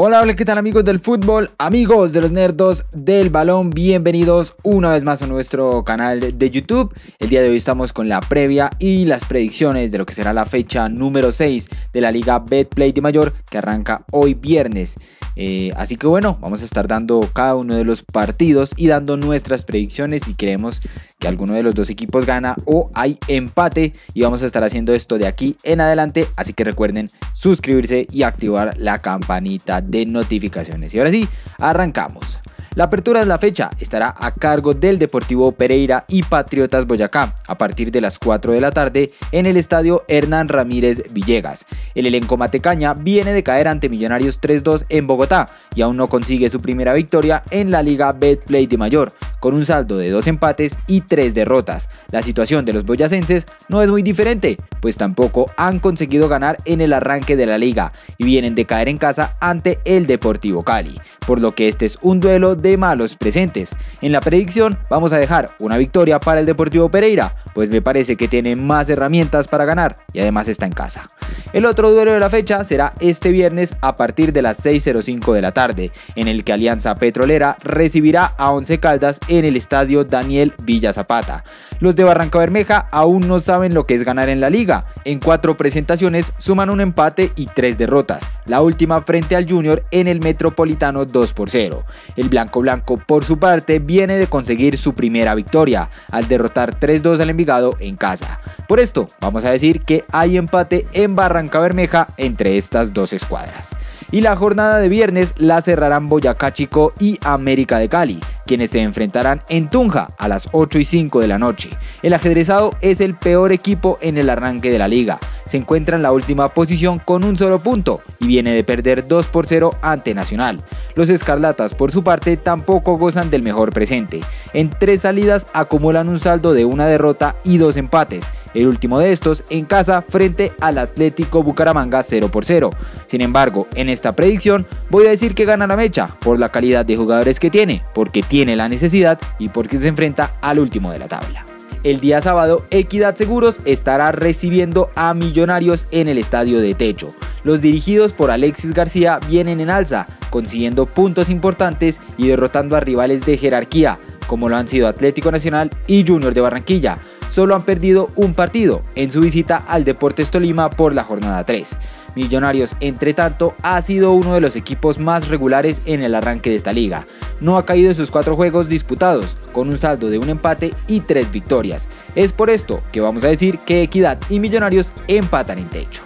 Hola, hola, ¿qué tal amigos del fútbol? Amigos de los nerdos del balón, bienvenidos una vez más a nuestro canal de YouTube. El día de hoy estamos con la previa y las predicciones de lo que será la fecha número 6 de la Liga Betplay de Mayor que arranca hoy viernes. Eh, así que bueno, vamos a estar dando cada uno de los partidos y dando nuestras predicciones si creemos que alguno de los dos equipos gana o hay empate y vamos a estar haciendo esto de aquí en adelante. Así que recuerden suscribirse y activar la campanita de notificaciones. Y ahora sí, arrancamos. La apertura de la fecha estará a cargo del Deportivo Pereira y Patriotas Boyacá a partir de las 4 de la tarde en el estadio Hernán Ramírez Villegas. El elenco Matecaña viene de caer ante Millonarios 3-2 en Bogotá y aún no consigue su primera victoria en la Liga Betplay de Mayor, con un saldo de dos empates y tres derrotas. La situación de los boyacenses no es muy diferente, pues tampoco han conseguido ganar en el arranque de la liga y vienen de caer en casa ante el Deportivo Cali, por lo que este es un duelo de malos presentes. En la predicción vamos a dejar una victoria para el Deportivo Pereira, pues me parece que tiene más herramientas para ganar y además está en casa. El otro duelo de la fecha será este viernes a partir de las 6.05 de la tarde, en el que Alianza Petrolera recibirá a Once Caldas en el estadio Daniel Villa Zapata. Los de Barranca Bermeja aún no saben lo que es ganar en la liga. En cuatro presentaciones suman un empate y tres derrotas, la última frente al Junior en el Metropolitano 2 por 0. El Blanco Blanco por su parte viene de conseguir su primera victoria al derrotar 3-2 al Envigado en casa. Por esto, vamos a decir que hay empate en Barranca Bermeja entre estas dos escuadras. Y la jornada de viernes la cerrarán Boyacá Chico y América de Cali quienes se enfrentarán en Tunja a las 8 y 5 de la noche. El ajedrezado es el peor equipo en el arranque de la liga. Se encuentra en la última posición con un solo punto y viene de perder 2 por 0 ante Nacional. Los Escarlatas por su parte tampoco gozan del mejor presente. En tres salidas acumulan un saldo de una derrota y dos empates. El último de estos en casa frente al Atlético Bucaramanga 0 por 0. Sin embargo, en esta predicción voy a decir que gana la mecha por la calidad de jugadores que tiene, porque tiene la necesidad y porque se enfrenta al último de la tabla. El día sábado, Equidad Seguros estará recibiendo a Millonarios en el estadio de Techo. Los dirigidos por Alexis García vienen en alza, consiguiendo puntos importantes y derrotando a rivales de jerarquía, como lo han sido Atlético Nacional y Junior de Barranquilla. Solo han perdido un partido en su visita al Deportes Tolima por la jornada 3. Millonarios, entre tanto, ha sido uno de los equipos más regulares en el arranque de esta liga. No ha caído en sus cuatro juegos disputados, con un saldo de un empate y tres victorias. Es por esto que vamos a decir que Equidad y Millonarios empatan en techo.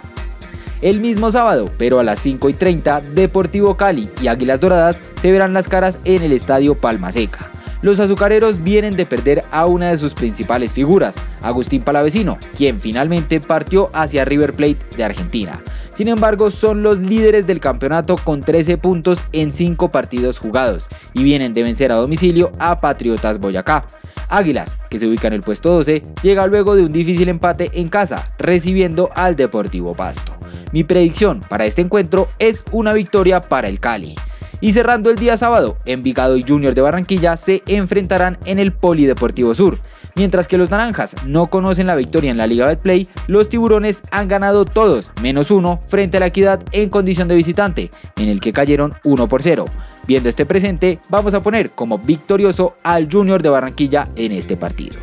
El mismo sábado, pero a las 5 y 30, Deportivo Cali y Águilas Doradas se verán las caras en el estadio Palma Seca. Los azucareros vienen de perder a una de sus principales figuras, Agustín Palavecino, quien finalmente partió hacia River Plate de Argentina. Sin embargo, son los líderes del campeonato con 13 puntos en 5 partidos jugados y vienen de vencer a domicilio a Patriotas Boyacá. Águilas, que se ubica en el puesto 12, llega luego de un difícil empate en casa, recibiendo al Deportivo Pasto. Mi predicción para este encuentro es una victoria para el Cali. Y cerrando el día sábado, Envigado y Junior de Barranquilla se enfrentarán en el Polideportivo Sur. Mientras que los naranjas no conocen la victoria en la Liga Betplay, los tiburones han ganado todos, menos uno, frente a la equidad en condición de visitante, en el que cayeron 1 por 0. Viendo este presente, vamos a poner como victorioso al Junior de Barranquilla en este partido.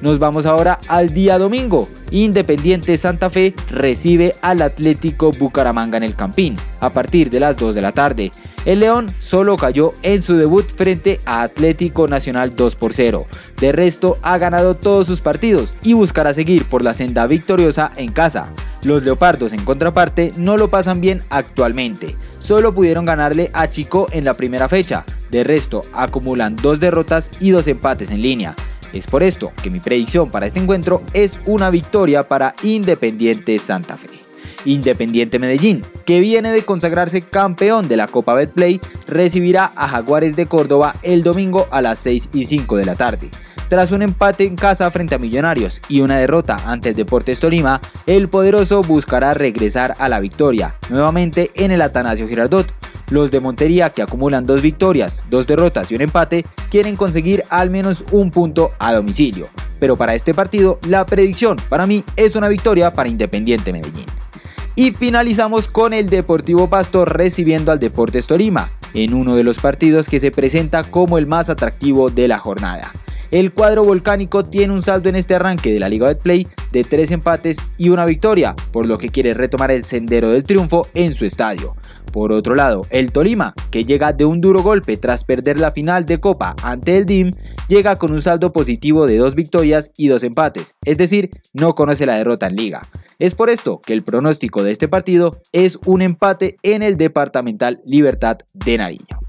Nos vamos ahora al día domingo. Independiente Santa Fe recibe al Atlético Bucaramanga en el Campín a partir de las 2 de la tarde. El León solo cayó en su debut frente a Atlético Nacional 2 por 0. De resto ha ganado todos sus partidos y buscará seguir por la senda victoriosa en casa. Los Leopardos en contraparte no lo pasan bien actualmente. Solo pudieron ganarle a Chico en la primera fecha. De resto acumulan dos derrotas y dos empates en línea. Es por esto que mi predicción para este encuentro es una victoria para Independiente Santa Fe. Independiente Medellín, que viene de consagrarse campeón de la Copa Betplay, recibirá a Jaguares de Córdoba el domingo a las 6 y 5 de la tarde. Tras un empate en casa frente a Millonarios y una derrota ante Deportes Tolima, el poderoso buscará regresar a la victoria, nuevamente en el Atanasio Girardot, los de Montería, que acumulan dos victorias, dos derrotas y un empate, quieren conseguir al menos un punto a domicilio. Pero para este partido, la predicción para mí es una victoria para Independiente Medellín. Y finalizamos con el Deportivo Pasto recibiendo al Deportes Tolima, en uno de los partidos que se presenta como el más atractivo de la jornada. El cuadro volcánico tiene un saldo en este arranque de la Liga Betplay de tres empates y una victoria, por lo que quiere retomar el sendero del triunfo en su estadio. Por otro lado, el Tolima, que llega de un duro golpe tras perder la final de Copa ante el DIM, llega con un saldo positivo de dos victorias y dos empates, es decir, no conoce la derrota en liga. Es por esto que el pronóstico de este partido es un empate en el Departamental Libertad de Nariño.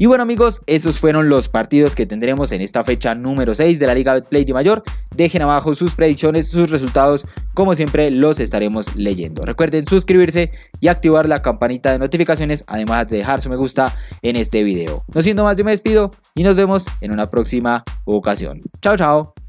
Y bueno amigos, esos fueron los partidos que tendremos en esta fecha número 6 de la Liga Betplay de Mayor. Dejen abajo sus predicciones, sus resultados, como siempre los estaremos leyendo. Recuerden suscribirse y activar la campanita de notificaciones, además de dejar su me gusta en este video. No siendo más, yo me despido y nos vemos en una próxima ocasión. Chao, chao.